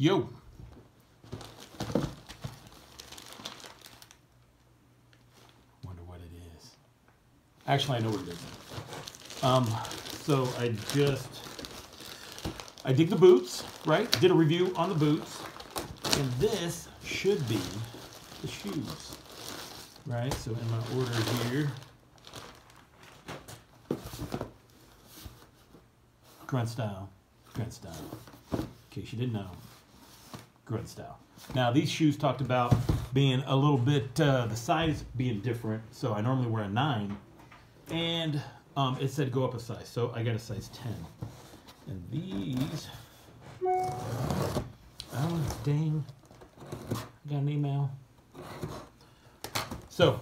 Yo. Wonder what it is. Actually, I know what it is. Um, so I just, I dig the boots, right? Did a review on the boots. And this should be the shoes, right? So in my order here, grunt style, grunt style. In case you didn't know, grunt style. Now these shoes talked about being a little bit, uh, the size being different. So I normally wear a nine and um, it said go up a size. So I got a size 10. And these, oh dang, I got an email. So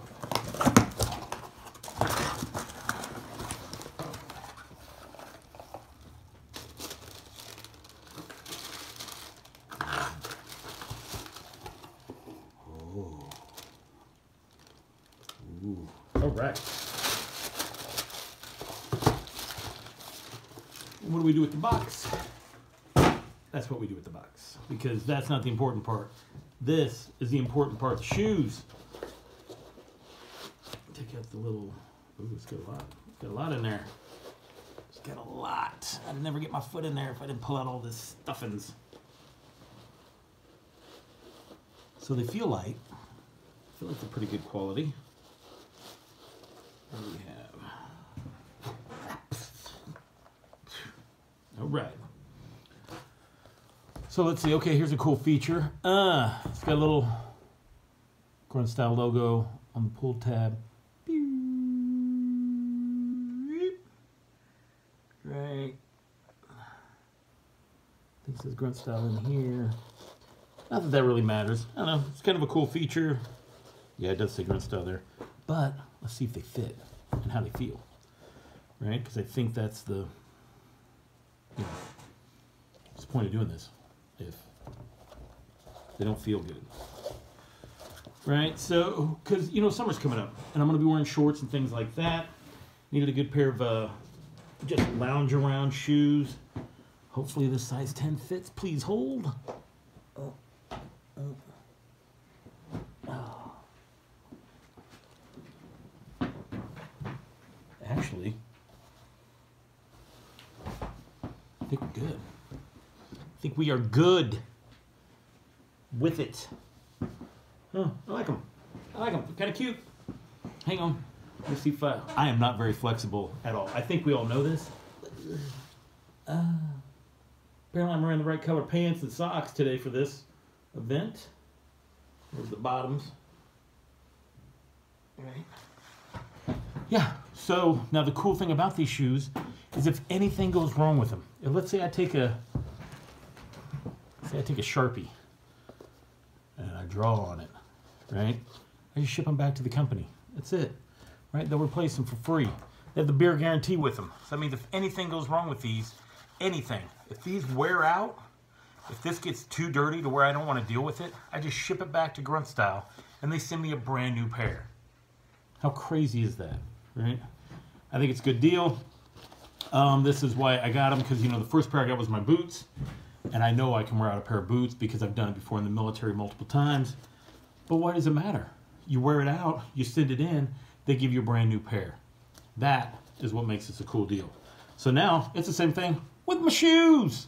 What do we do with the box? That's what we do with the box because that's not the important part. This is the important part. The shoes. Take out the little. Ooh, it's got a lot. It's got a lot in there. It's got a lot. I'd never get my foot in there if I didn't pull out all this stuffings. So they feel light. I feel like they're pretty good quality. We have? All right. So let's see. Okay, here's a cool feature. Uh, it's got a little grunt style logo on the pull tab. Right. It says grunt style in here. Not that that really matters. I don't know. It's kind of a cool feature. Yeah, it does say grunt style there. But let's see if they fit and how they feel. Right? Because I think that's the, you know, what's the point of doing this if they don't feel good. Right? So, because, you know, summer's coming up and I'm going to be wearing shorts and things like that. Needed a good pair of uh, just lounge around shoes. Hopefully this size 10 fits. Please hold. Oh. Oh. Actually, I think we're good. I think we are good with it. Oh, I like them. I like them. Kind of cute. Hang on. Let me see if I... I am not very flexible at all. I think we all know this. Uh, apparently I'm wearing the right color pants and socks today for this event. There's the bottoms. Right. Yeah, so now the cool thing about these shoes is if anything goes wrong with them, let's say I take a, say I take a Sharpie and I draw on it, right? I just ship them back to the company. That's it, right? They'll replace them for free. They have the beer guarantee with them. So that means if anything goes wrong with these, anything, if these wear out, if this gets too dirty to where I don't want to deal with it, I just ship it back to Grunt Style and they send me a brand new pair. How crazy is that, right? I think it's a good deal. Um, this is why I got them because, you know, the first pair I got was my boots. And I know I can wear out a pair of boots because I've done it before in the military multiple times. But why does it matter? You wear it out, you send it in, they give you a brand new pair. That is what makes this a cool deal. So now it's the same thing with my shoes.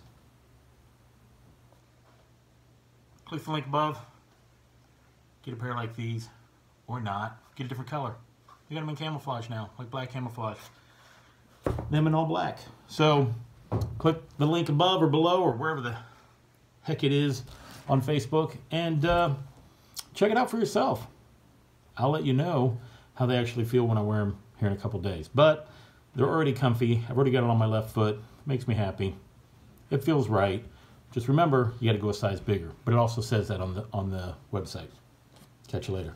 Click the link above. Get a pair like these or not. Get a different color. They got them in camouflage now, like black camouflage. Them in all black. So click the link above or below or wherever the heck it is on Facebook and uh, check it out for yourself. I'll let you know how they actually feel when I wear them here in a couple days. But they're already comfy. I've already got it on my left foot. Makes me happy. It feels right. Just remember, you got to go a size bigger. But it also says that on the on the website. Catch you later.